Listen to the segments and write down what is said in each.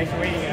Thanks for waiting,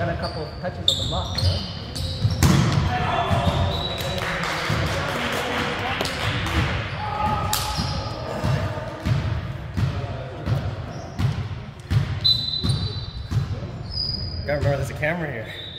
Got a couple of touches on the block, you know? Gotta remember there's a camera here.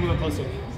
Gotta move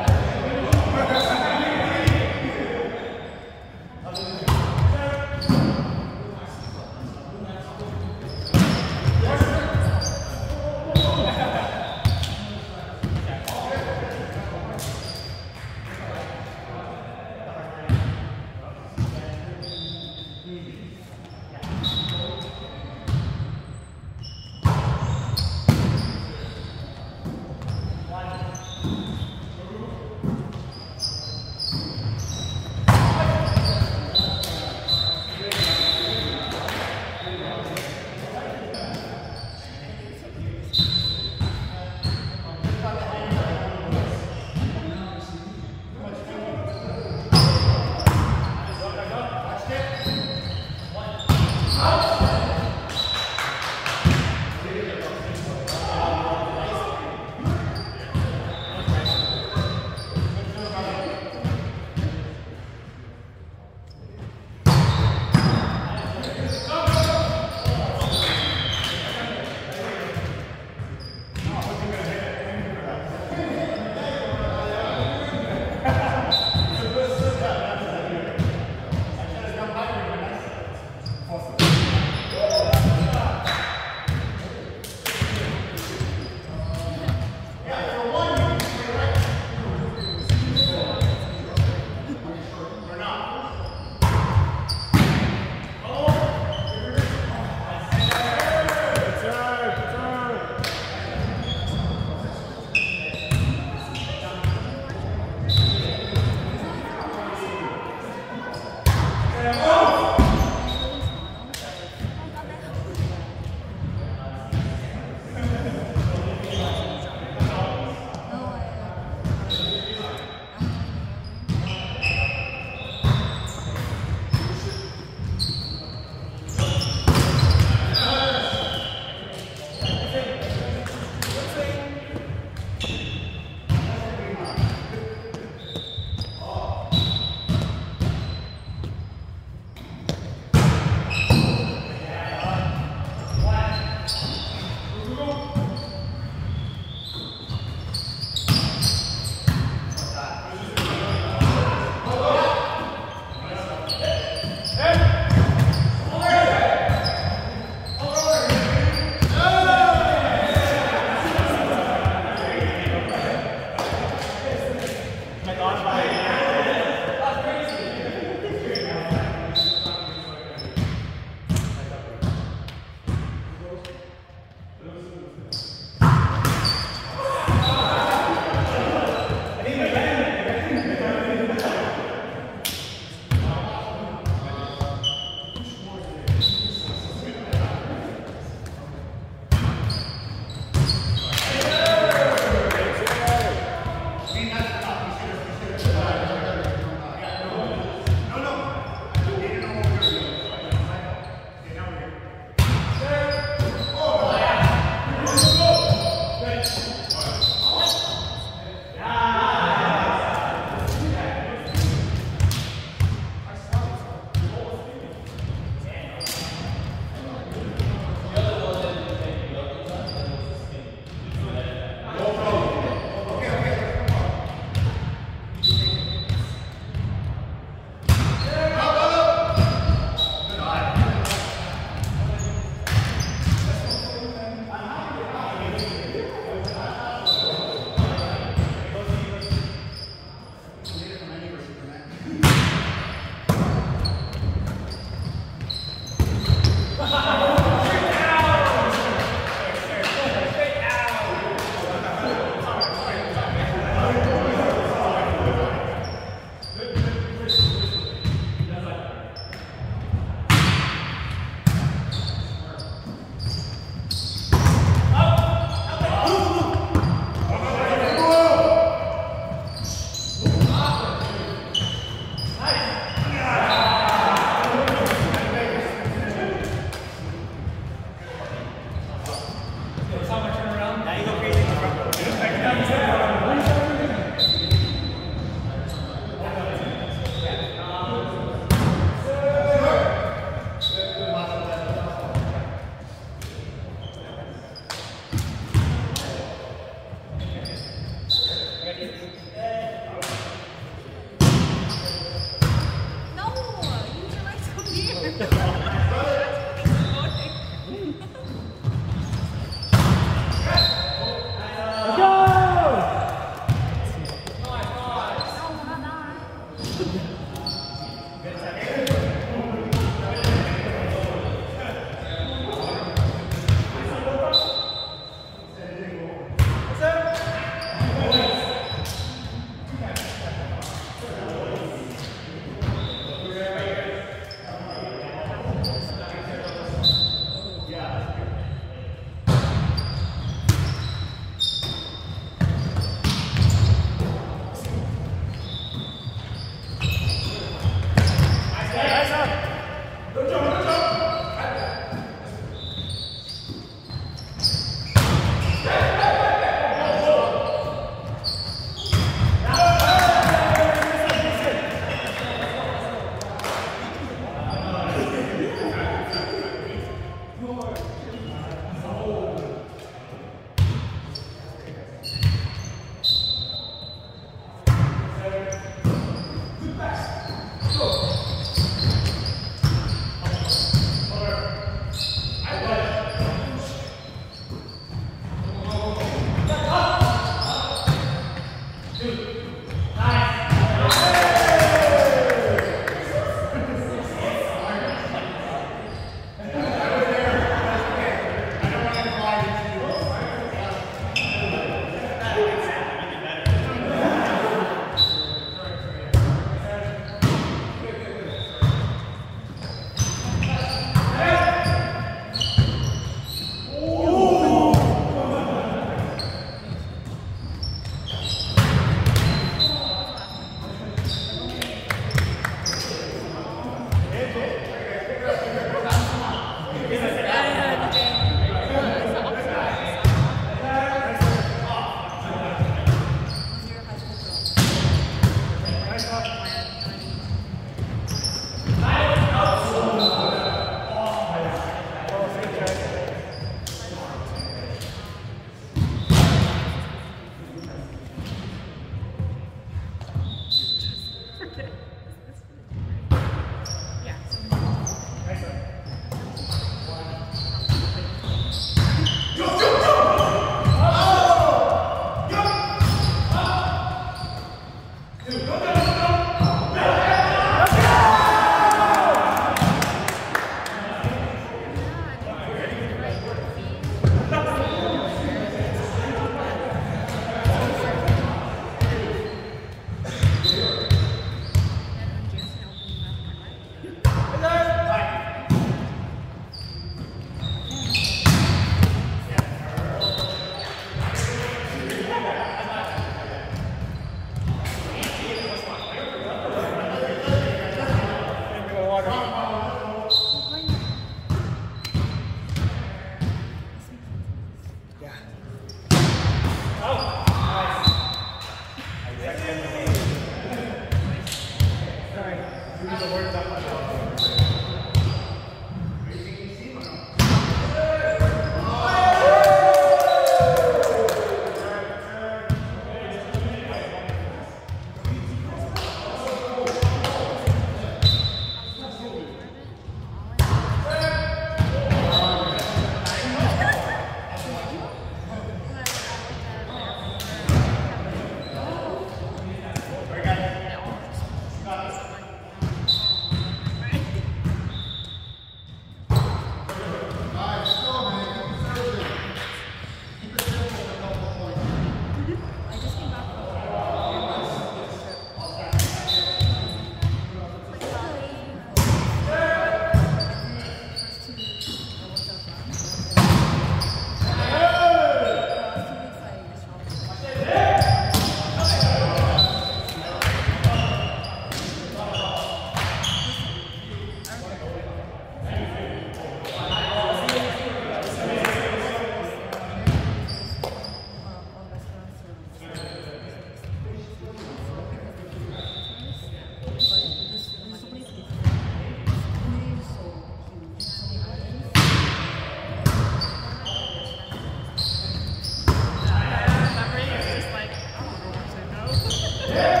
Yeah.